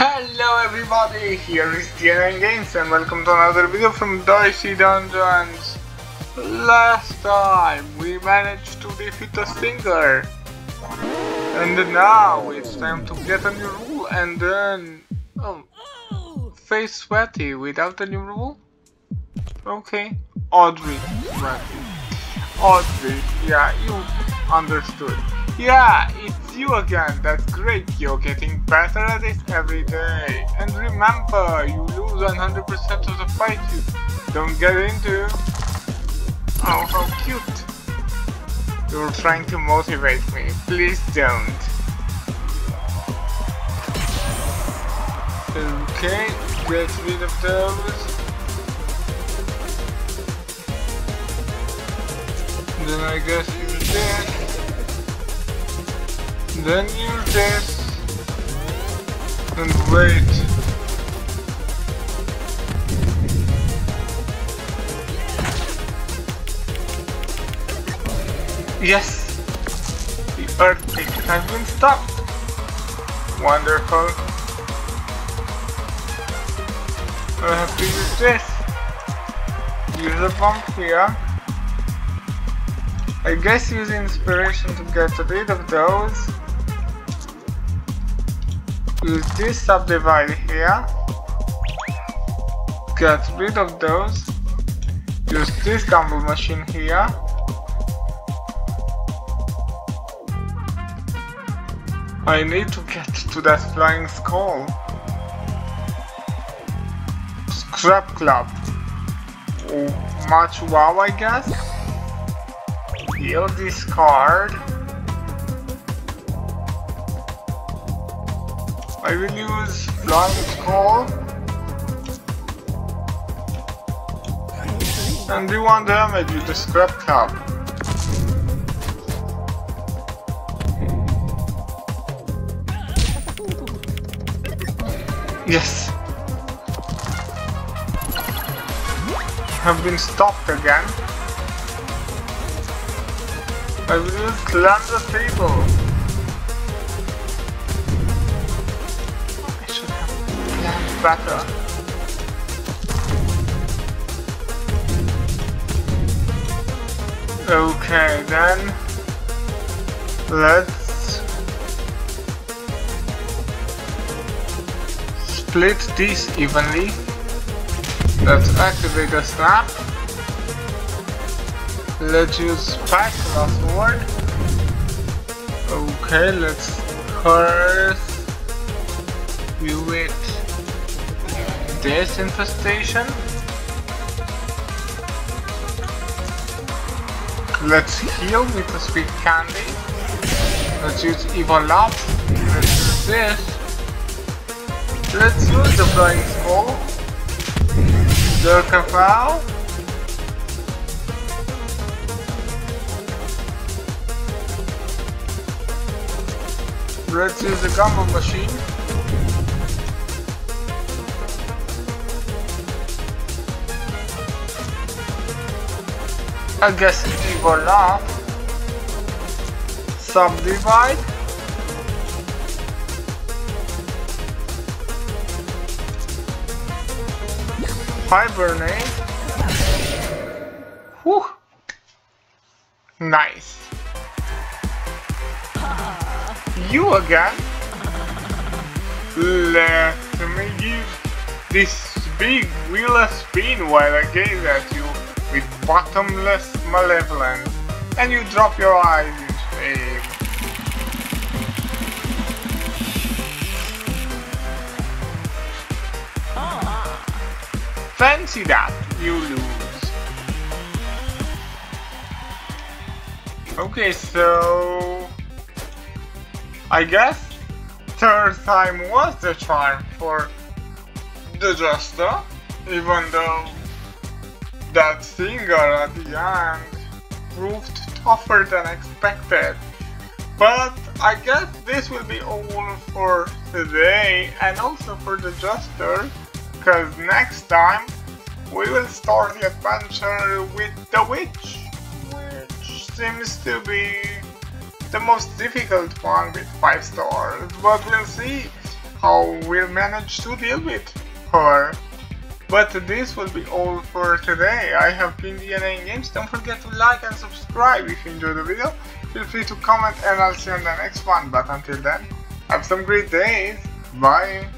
Hello everybody, here is DNA Games and welcome to another video from Dicey Dungeons. Last time we managed to defeat a singer. And now it's time to get a new rule and then oh, face Sweaty without a new rule? Okay, Audrey Sweaty. Audrey, yeah, you understood. Yeah, it's you again. That's great. You're getting better at it every day. And remember, you lose 100% of the fight you don't get into. Oh, how cute. You're trying to motivate me. Please don't. Okay, get rid of those. Then I guess use this. Then use this. And wait. Yes! The earthquake has been stopped! Wonderful. I have to use this. Use a pump here. I guess use inspiration to get rid of those. Use this subdivide here. Get rid of those. Use this gumball machine here. I need to get to that flying skull. Scrap Club. Oh, much wow, I guess. Heal this card. I will use Flying Skull. And do one damage with the Scrap Club. Yes. Have been stopped again. I will climb the table. Better. Okay, then let's split these evenly. Let's activate the snap. Let's use pack last word. Okay, let's curse with this infestation. Let's heal with the sweet candy. Let's use evil love. Let's use this. Let's use the flying skull. The Cafao. Let's use the gumball machine. I guess evil laugh. Subdivide. Hibernate. Whew. Nice. You again? Let me give this big wheel a spin while I gaze at you with bottomless malevolence, and you drop your eyes in shame. Fancy that, you lose. Okay, so... I guess third time was the charm for the Jester, even though that singer at the end proved tougher than expected. But I guess this will be all for today and also for the Jester, because next time we will start the adventure with the Witch, which seems to be the most difficult one with 5 stars, but we'll see. how we'll manage to deal with her. But this will be all for today. I have been DNA Games. Don't forget to like and subscribe if you enjoyed the video. Feel free to comment and I'll see you on the next one. But until then, have some great days. Bye.